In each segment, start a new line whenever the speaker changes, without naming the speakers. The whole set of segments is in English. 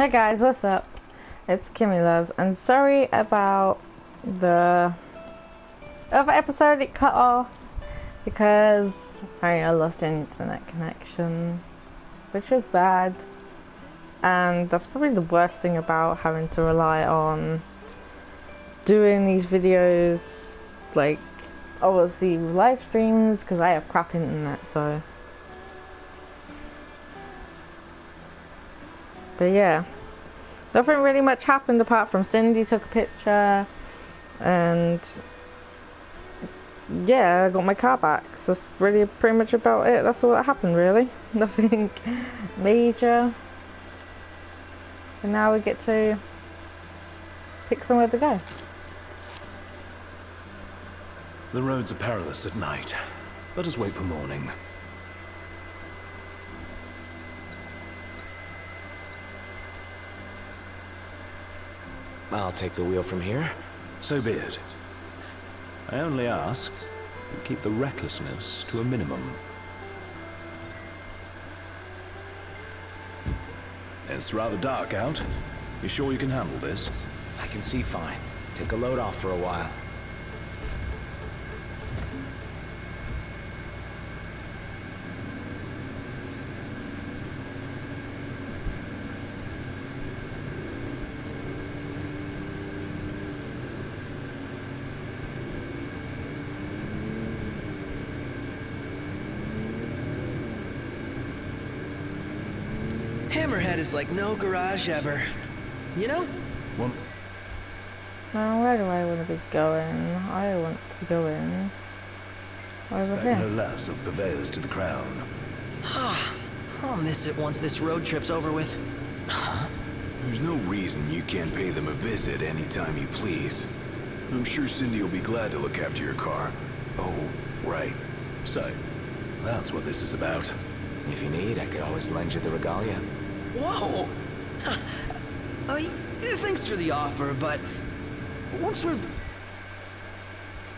Hey guys, what's up? It's Kimmy Love, and sorry about the other episode it cut off because apparently I lost internet connection, which was bad. And that's probably the worst thing about having to rely on doing these videos, like obviously live streams, because I have crap internet, so. But yeah, nothing really much happened apart from Cindy took a picture and yeah, I got my car back. So that's really pretty much about it. That's all that happened really. Nothing major. And now we get to pick somewhere to go.
The roads are perilous at night. Let us wait for morning.
I'll take the wheel from here.
So be it. I only ask you keep the recklessness to a minimum. It's rather dark out. You sure you can handle this?
I can see fine. Take a load off for a while.
Hammerhead is like no garage ever. You know?
Well,
Now where do I want to be going? I want to be going over
expect
here.
no less of purveyors to the crown.
Ah, I'll miss it once this road trip's over with.
There's no reason you can't pay them a visit anytime you please. I'm sure Cindy will be glad to look after your car. Oh, right.
So, that's what this is about.
If you need, I could always lend you the regalia.
Whoa! thanks for the offer, but once we're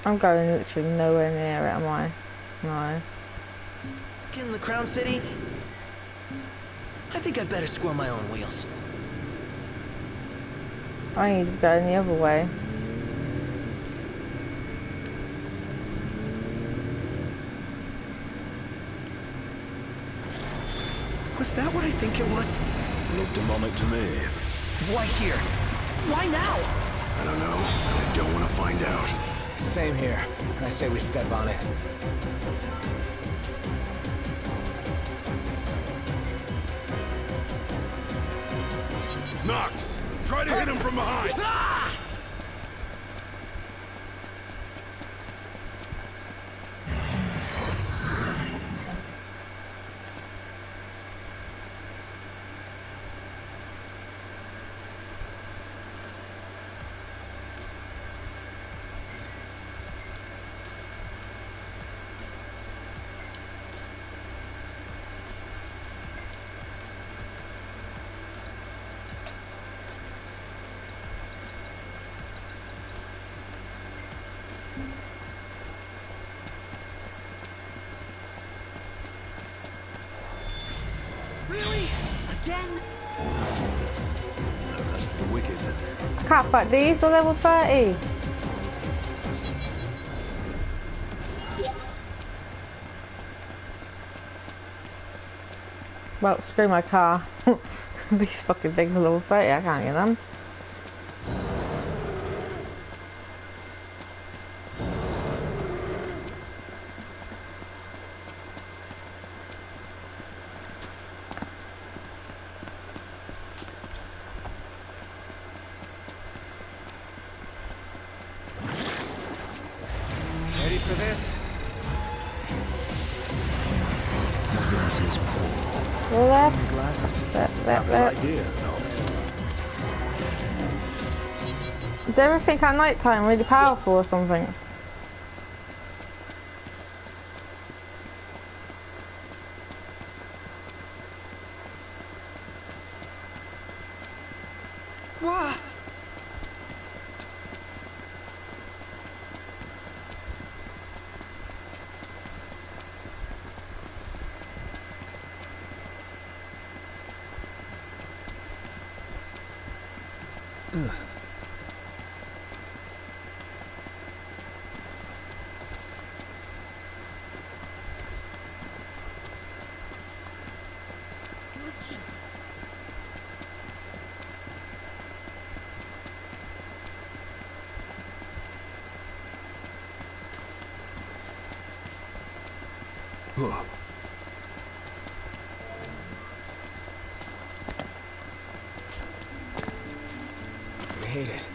I'm going literally nowhere near it, am I? No.
in the Crown City, I think I'd better score my own wheels.
I need to going the other way.
Was that what I think it was?
Looked demonic to me.
Why here? Why now?
I don't know, I don't want to find out.
Same here. I say we step on it.
Knocked! Try to hit him from behind!
Really?
Fight these, they're level 30. Well, screw my car. these fucking things are level 30, I can't get them.
Glasses.
left, left,
Good
left.
idea,
Is everything at night time really powerful or something?
Huh.
It.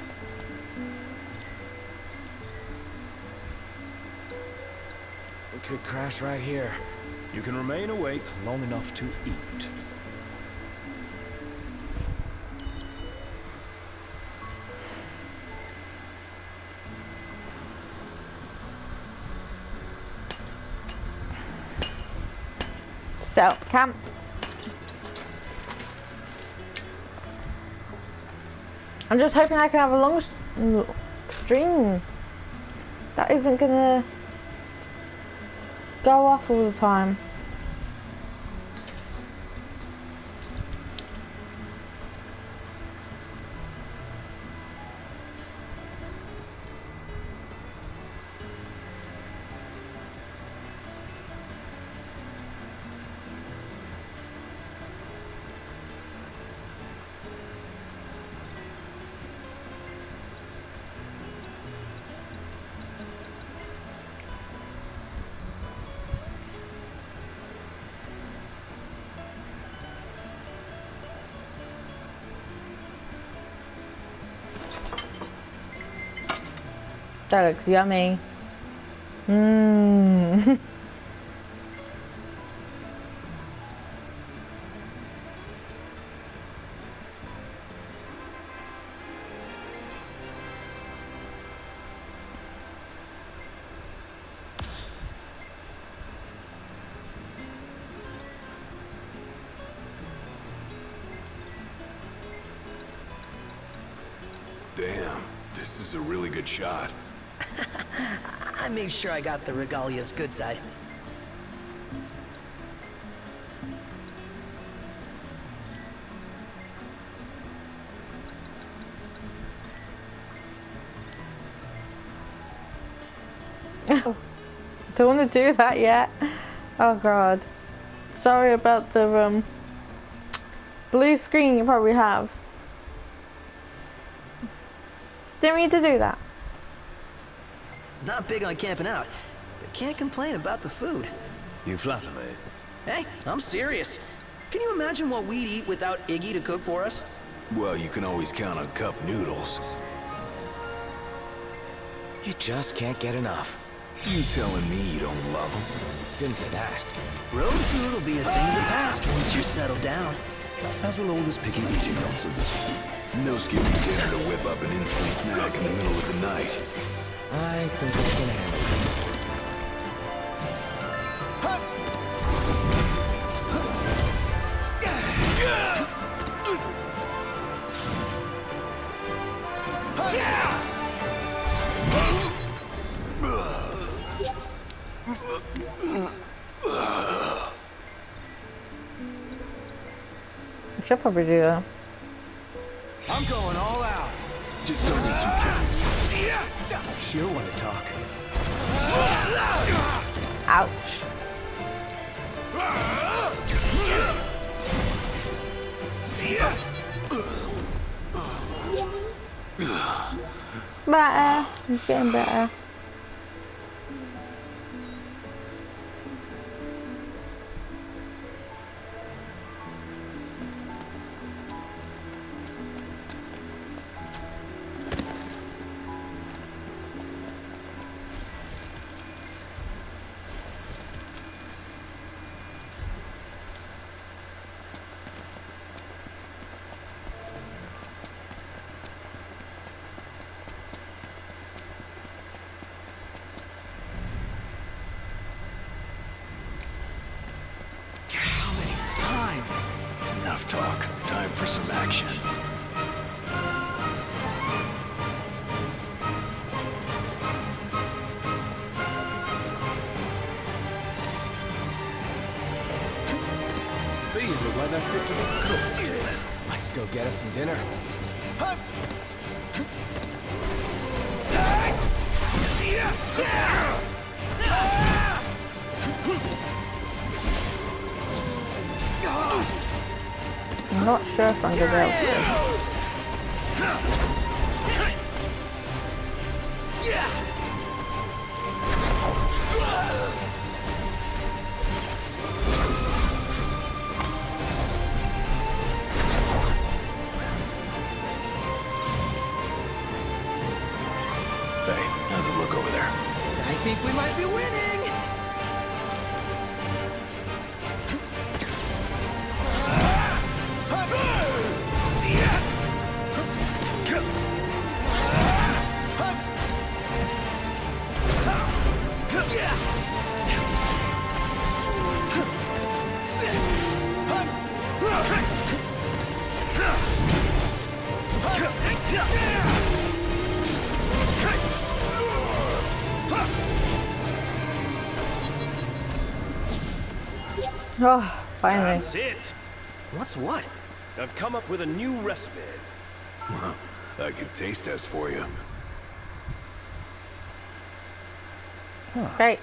We could crash right here.
You can remain awake long enough to eat.
So, camp. I'm just hoping I can have a long stream that isn't gonna go off all the time. That looks yummy. Mmm.
Damn, this is a really good shot.
I made sure I got the regalia's good side.
Don't want to do that yet. Oh god. Sorry about the um blue screen you probably have. Didn't mean to do that.
Not big on camping out, but can't complain about the food.
You flatter me.
Hey, I'm serious. Can you imagine what we'd eat without Iggy to cook for us?
Well, you can always count on cup noodles.
You just can't get enough.
You telling me you don't love them?
Didn't say that.
Road food will be a thing of the past once you're settled down.
As will all this picky eating nonsense.
No skipping dinner to whip up an instant snack in the middle of the night.
I think I can handle.
I should probably do that.
Sure want to talk.
Ouch. Better. It's getting better.
These look like they're fit to be cooked.
Let's go get us some dinner.
I'm not sure if I'm gonna be able to.
Think we might be winning.
Oh, finally.
That's it.
What's what?
I've come up with a new recipe.
Well, I could taste test for you.
Great.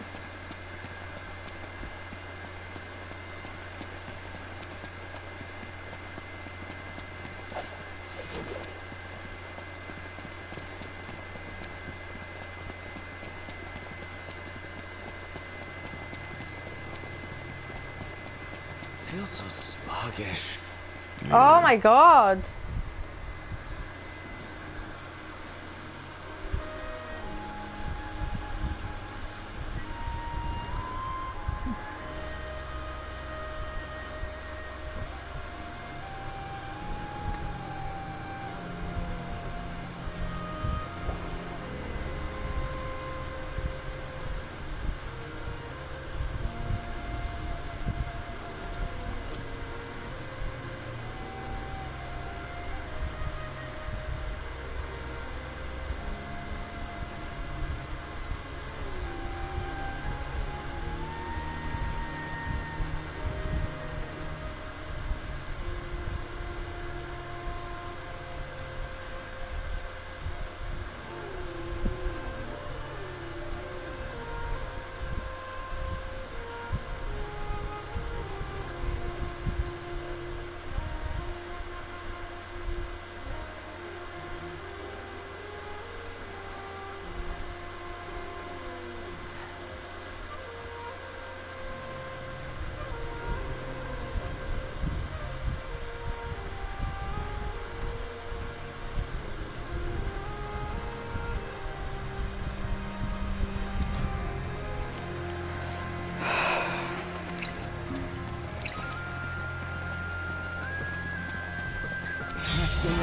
Feels so sluggish.
Oh my god.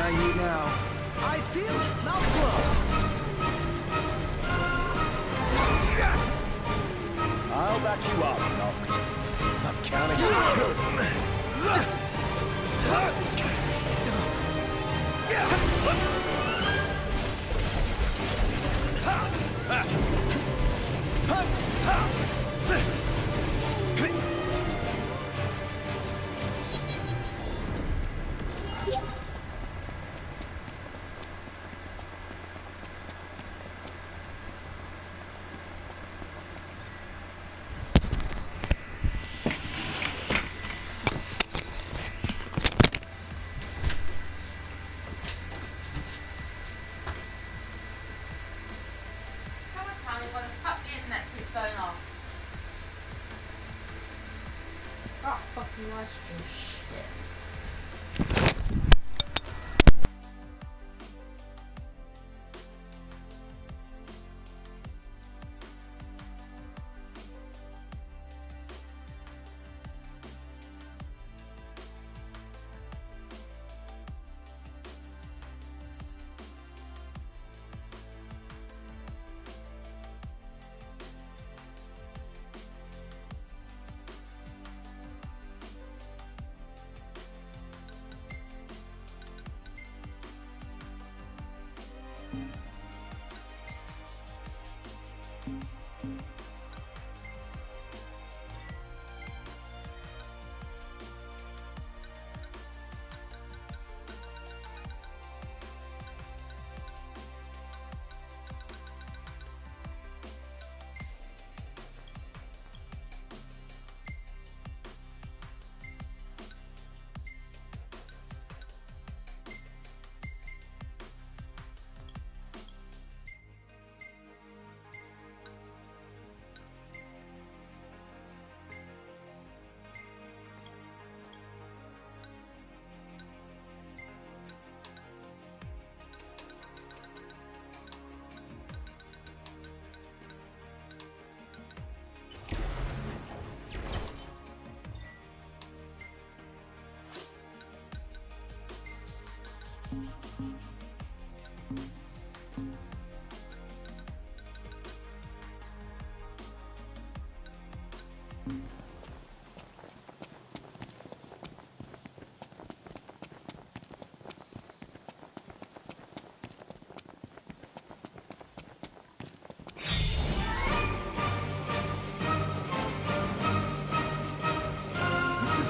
I need now. Eyes peeled, mouth closed.
I'll back you up, Noct. I'm counting
How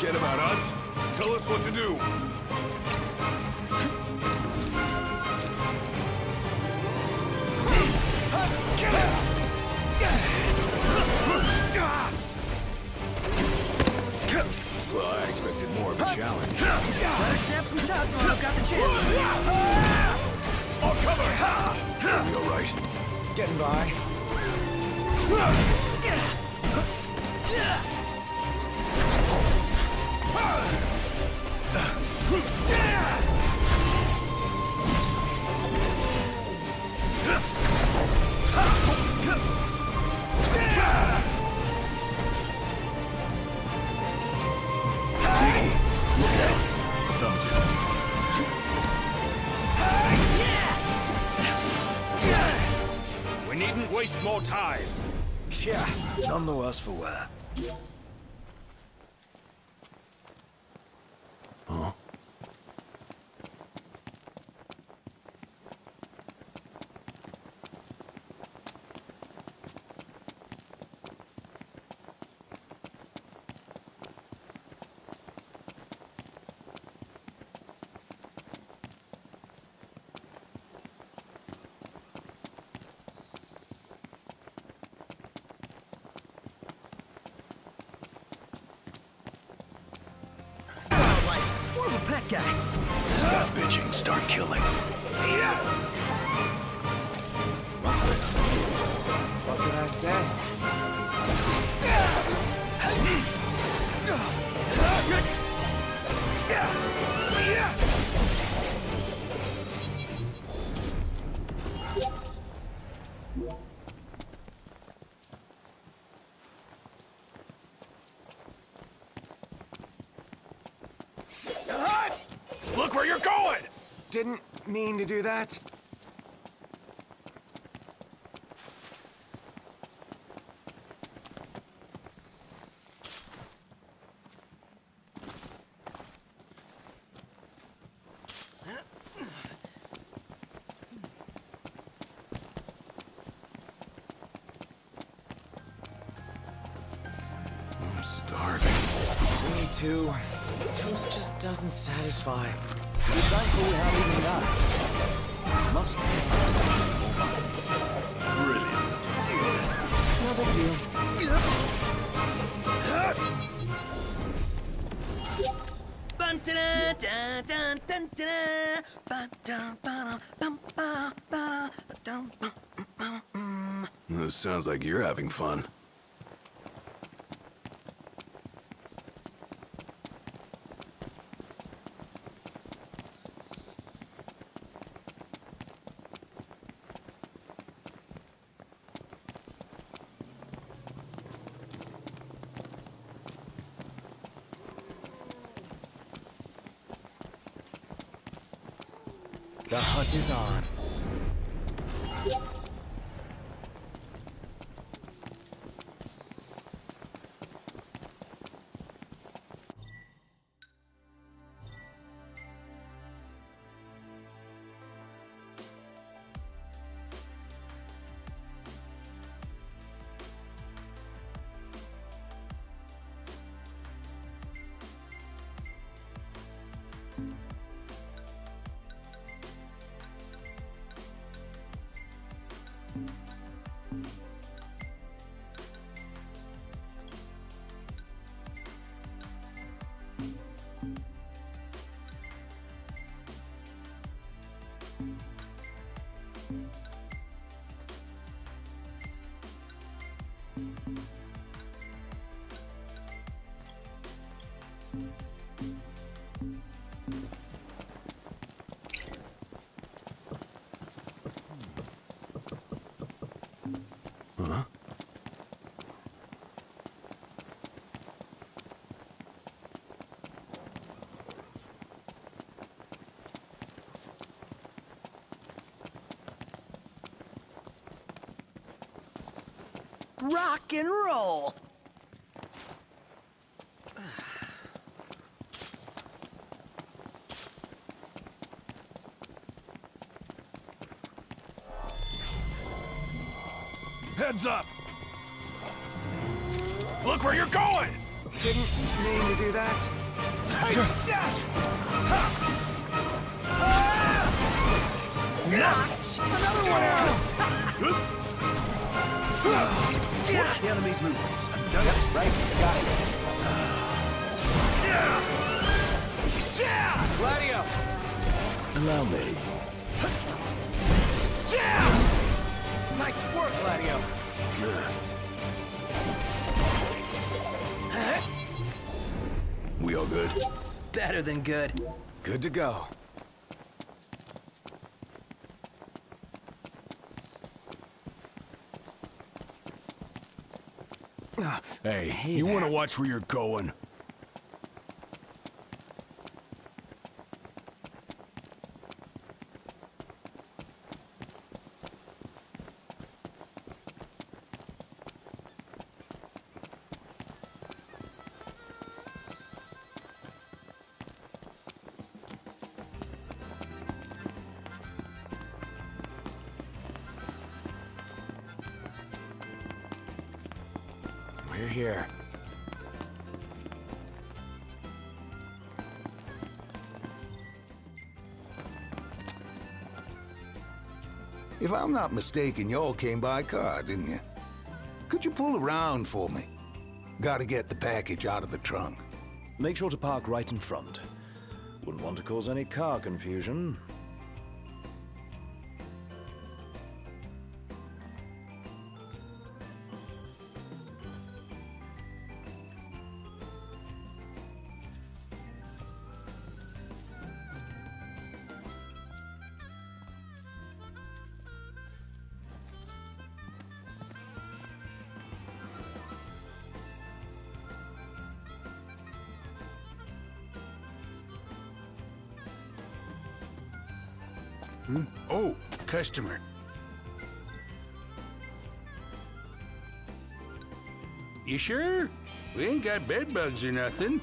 forget about us? Tell us what to do! Expected more of a challenge.
Better snap some shots while I've got the chance.
I'll cover! Are we all right?
Getting by.
Waste more time.
Yeah, none the worse for wear.
Look where you're going!
Didn't mean to do that. Doesn't satisfy.
We're thankful we have even that. Must Brilliant.
No big deal.
This sounds like you're having fun.
Rock and roll.
We all good?
Better than good.
Good to go.
Ah, hey,
Hey
you want to watch where you're going?
If I'm not mistaken, y'all came by car, didn't you? Could you pull around for me? Gotta get the package out of the trunk.
Make sure to park right in front. Wouldn't want to cause any car confusion.
Customer. You sure? We ain't got bed bugs or nothing.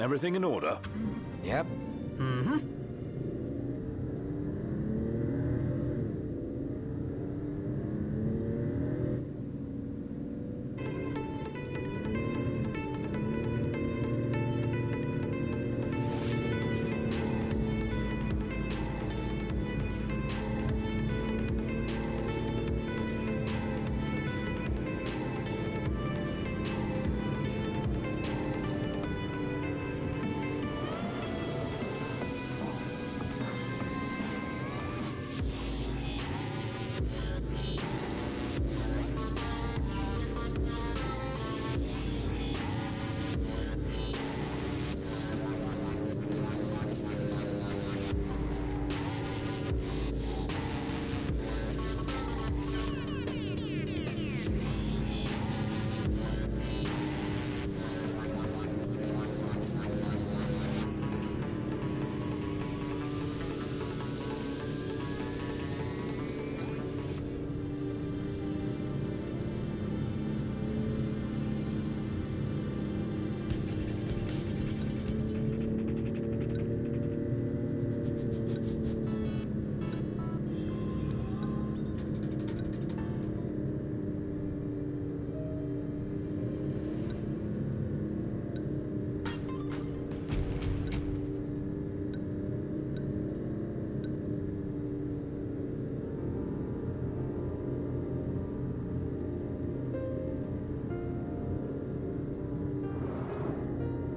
Everything in order?
Yep. Mm-hmm.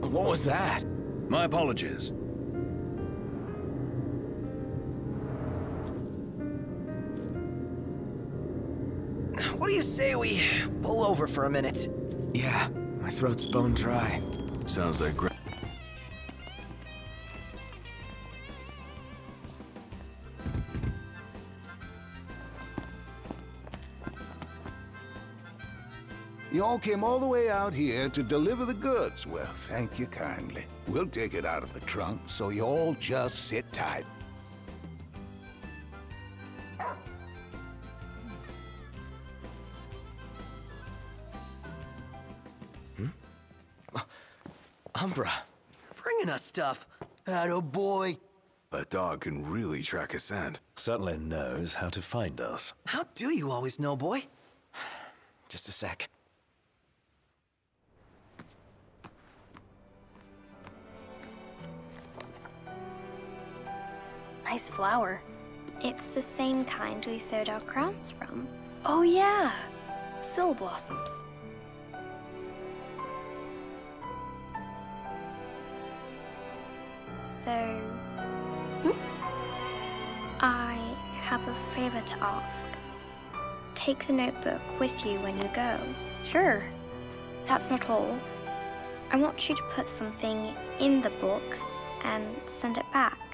What was that?
My apologies.
What do you say we pull over for a minute?
Yeah, my throat's bone dry.
Sounds like gra-
You all came all the way out here to deliver the goods. Well, thank you kindly. We'll take it out of the trunk, so you all just sit tight. Hmm?
Umbra.
Bringing us stuff. Atta boy.
That dog can really track a scent.
Certainly knows how to find us.
How do you always know, boy?
Just a sec.
Nice flower. It's the same kind we sewed our crowns from. Oh, yeah. Sylleblossoms. So. Hmm? I have a favor to ask. Take the notebook with you when you go. Sure. That's not all. I want you to put something in the book and send it back.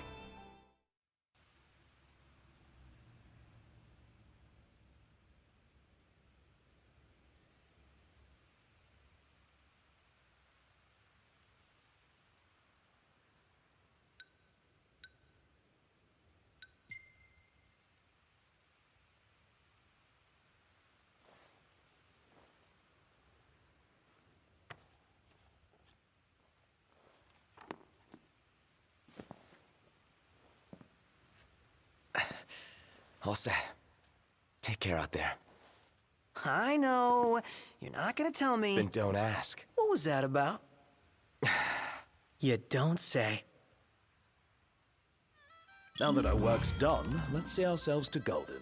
All set. Take care out there.
I know. You're not gonna tell me.
Then don't ask.
What was that about? you don't say.
Now that our work's done, let's see ourselves to Galdin.